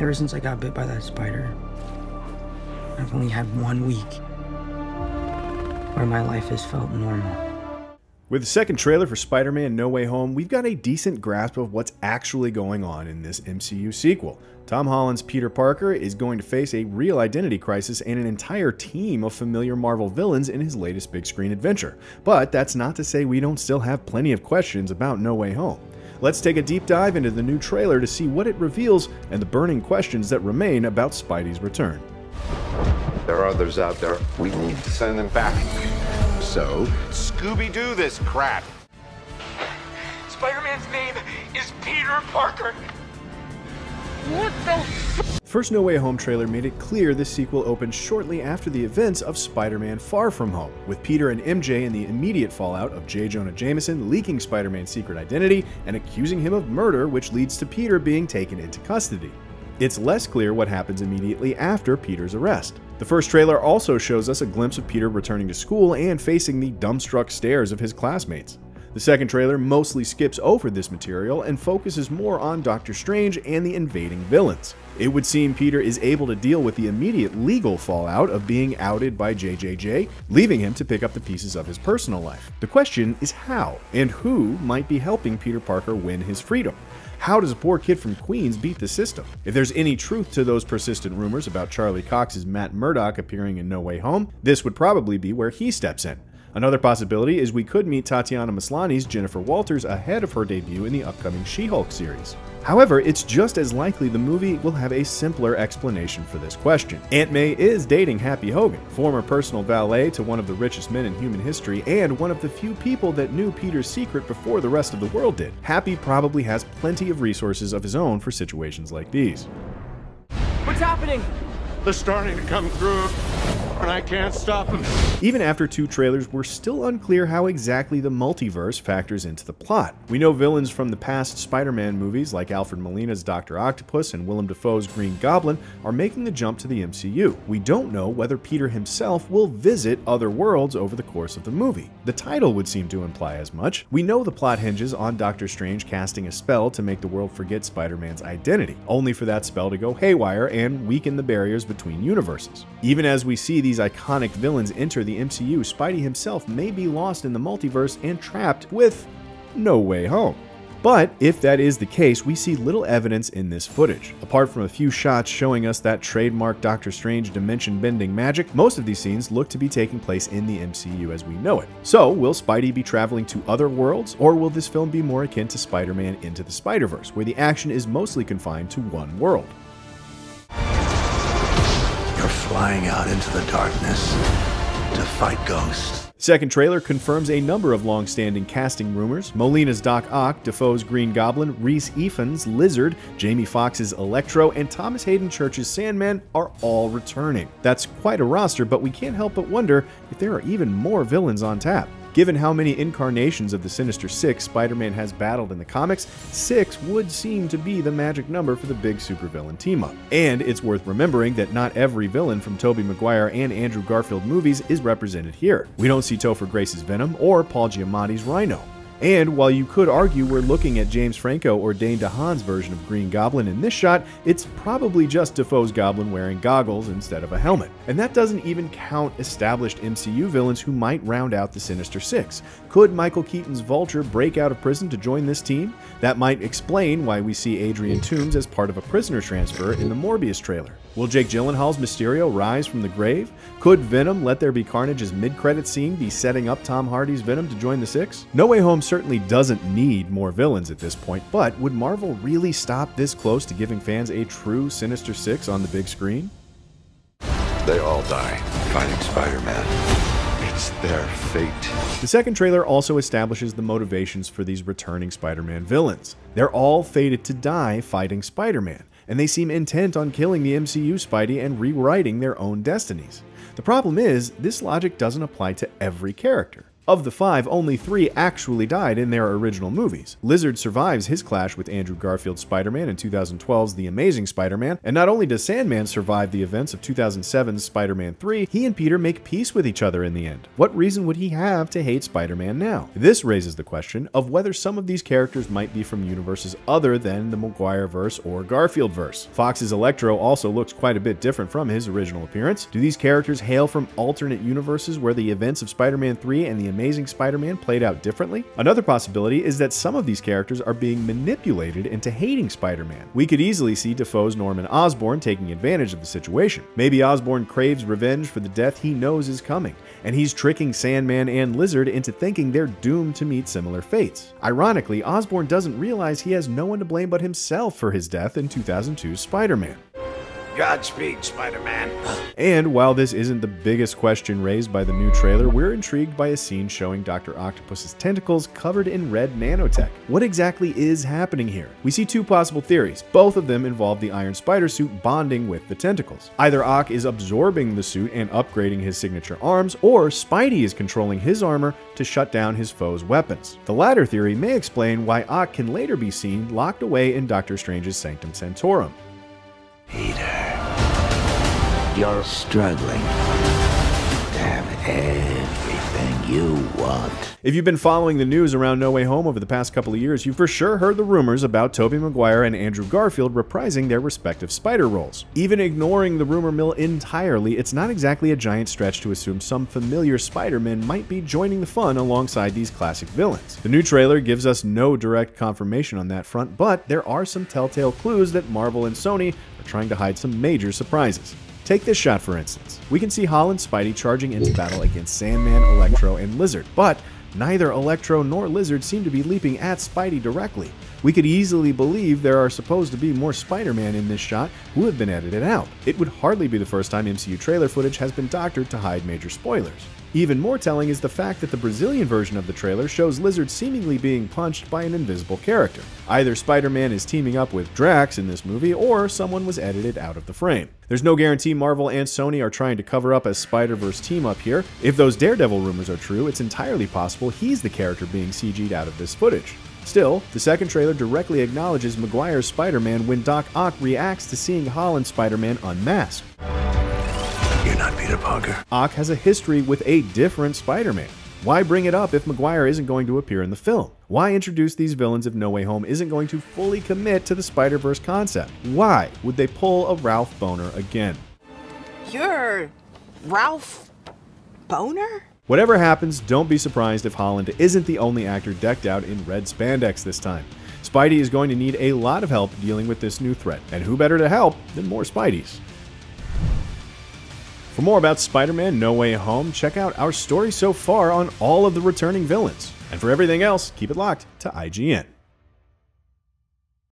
Ever since I got bit by that spider, I've only had one week where my life has felt normal. With the second trailer for Spider Man No Way Home, we've got a decent grasp of what's actually going on in this MCU sequel. Tom Holland's Peter Parker is going to face a real identity crisis and an entire team of familiar Marvel villains in his latest big screen adventure. But that's not to say we don't still have plenty of questions about No Way Home. Let's take a deep dive into the new trailer to see what it reveals and the burning questions that remain about Spidey's return. There are others out there. We need to send them back. So, Scooby Doo this crap. Spider Man's name is Peter Parker. What the? First No Way Home trailer made it clear this sequel opens shortly after the events of Spider Man Far From Home, with Peter and MJ in the immediate fallout of J. Jonah Jameson leaking Spider Man's secret identity and accusing him of murder, which leads to Peter being taken into custody. It's less clear what happens immediately after Peter's arrest. The first trailer also shows us a glimpse of Peter returning to school and facing the dumbstruck stares of his classmates. The second trailer mostly skips over this material and focuses more on Doctor Strange and the invading villains. It would seem Peter is able to deal with the immediate legal fallout of being outed by JJJ, leaving him to pick up the pieces of his personal life. The question is how, and who might be helping Peter Parker win his freedom? How does a poor kid from Queens beat the system? If there's any truth to those persistent rumors about Charlie Cox's Matt Murdock appearing in No Way Home, this would probably be where he steps in. Another possibility is we could meet Tatiana Maslany's Jennifer Walters ahead of her debut in the upcoming She-Hulk series. However, it's just as likely the movie will have a simpler explanation for this question. Aunt May is dating Happy Hogan, former personal valet to one of the richest men in human history and one of the few people that knew Peter's secret before the rest of the world did. Happy probably has plenty of resources of his own for situations like these. What's happening? They're starting to come through, and I can't stop them. Even after two trailers, we're still unclear how exactly the multiverse factors into the plot. We know villains from the past Spider-Man movies like Alfred Molina's Dr. Octopus and Willem Dafoe's Green Goblin are making the jump to the MCU. We don't know whether Peter himself will visit other worlds over the course of the movie. The title would seem to imply as much. We know the plot hinges on Doctor Strange casting a spell to make the world forget Spider-Man's identity, only for that spell to go haywire and weaken the barriers between universes. Even as we see these iconic villains enter the MCU, Spidey himself may be lost in the multiverse and trapped with no way home. But if that is the case, we see little evidence in this footage. Apart from a few shots showing us that trademark Doctor Strange dimension bending magic, most of these scenes look to be taking place in the MCU as we know it. So, will Spidey be traveling to other worlds, or will this film be more akin to Spider Man Into the Spider Verse, where the action is mostly confined to one world? You're flying out into the darkness to fight ghosts. Second trailer confirms a number of long-standing casting rumors. Molina's Doc Ock, Dafoe's Green Goblin, Rhys Ifans' Lizard, Jamie Foxx's Electro, and Thomas Haden Church's Sandman are all returning. That's quite a roster, but we can't help but wonder if there are even more villains on tap. Given how many incarnations of the Sinister Six Spider Man has battled in the comics, six would seem to be the magic number for the big supervillain team up. And it's worth remembering that not every villain from Tobey Maguire and Andrew Garfield movies is represented here. We don't see Topher Grace's Venom or Paul Giamatti's Rhino. And while you could argue we're looking at James Franco or Dane DeHaan's version of Green Goblin in this shot, it's probably just Dafoe's Goblin wearing goggles instead of a helmet. And that doesn't even count established MCU villains who might round out the Sinister Six. Could Michael Keaton's Vulture break out of prison to join this team? That might explain why we see Adrian Toomes as part of a prisoner transfer in the Morbius trailer. Will Jake Gyllenhaal's Mysterio rise from the grave? Could Venom Let There Be Carnage's mid-credit scene be setting up Tom Hardy's Venom to join the Six? No Way Home certainly doesn't need more villains at this point, but would Marvel really stop this close to giving fans a true Sinister Six on the big screen? They all die fighting Spider-Man. It's their fate. The second trailer also establishes the motivations for these returning Spider-Man villains. They're all fated to die fighting Spider-Man, and they seem intent on killing the MCU Spidey and rewriting their own destinies. The problem is, this logic doesn't apply to every character. Of the five, only three actually died in their original movies. Lizard survives his clash with Andrew Garfield's Spider-Man in 2012's The Amazing Spider-Man, and not only does Sandman survive the events of 2007's Spider-Man 3, he and Peter make peace with each other in the end. What reason would he have to hate Spider-Man now? This raises the question of whether some of these characters might be from universes other than the Maguire verse or Garfield verse. Foxx's Electro also looks quite a bit different from his original appearance. Do these characters hail from alternate universes where the events of Spider-Man 3 and The Amazing Spider-Man played out differently? Another possibility is that some of these characters are being manipulated into hating Spider-Man. We could easily see Dafoe's Norman Osborn taking advantage of the situation. Maybe Osborn craves revenge for the death he knows is coming, and he's tricking Sandman and Lizard into thinking they're doomed to meet similar fates. Ironically, Osborn doesn't realize he has no one to blame but himself for his death in 2002's Spider-Man. Godspeed, Spider-Man. And while this isn't the biggest question raised by the new trailer, we're intrigued by a scene showing Dr. Octopus's tentacles covered in red nanotech. What exactly is happening here? We see two possible theories. Both of them involve the Iron Spider suit bonding with the tentacles. Either Ock is absorbing the suit and upgrading his signature arms, or Spidey is controlling his armor to shut down his foe's weapons. The latter theory may explain why Ock can later be seen locked away in Doctor Strange's Sanctum Sanctorum. You're struggling to have everything you want. If you've been following the news around No Way Home over the past couple of years, you've for sure heard the rumors about Tobey Maguire and Andrew Garfield reprising their respective Spider roles. Even ignoring the rumor mill entirely, it's not exactly a giant stretch to assume some familiar Spider-Man might be joining the fun alongside these classic villains. The new trailer gives us no direct confirmation on that front, but there are some telltale clues that Marvel and Sony are trying to hide some major surprises. Take this shot for instance. We can see Holland Spidey charging into battle against Sandman, Electro, and Lizard, but neither Electro nor Lizard seem to be leaping at Spidey directly. We could easily believe there are supposed to be more Spider-Man in this shot who have been edited out. It would hardly be the first time MCU trailer footage has been doctored to hide major spoilers. Even more telling is the fact that the Brazilian version of the trailer shows Lizard seemingly being punched by an invisible character. Either Spider-Man is teaming up with Drax in this movie, or someone was edited out of the frame. There's no guarantee Marvel and Sony are trying to cover up a Spider-Verse team up here. If those Daredevil rumors are true, it's entirely possible he's the character being CG'd out of this footage. Still, the second trailer directly acknowledges Maguire's Spider-Man when Doc Ock reacts to seeing Holland's Spider-Man unmasked. You're Peter Parker. Ock has a history with a different Spider-Man. Why bring it up if Maguire isn't going to appear in the film? Why introduce these villains if No Way Home isn't going to fully commit to the Spider-Verse concept? Why would they pull a Ralph Boner again? You're Ralph Boner? Whatever happens, don't be surprised if Holland isn't the only actor decked out in red spandex this time. Spidey is going to need a lot of help dealing with this new threat, and who better to help than more Spideys? For more about Spider-Man No Way Home, check out our story so far on all of the returning villains. And for everything else, keep it locked to IGN.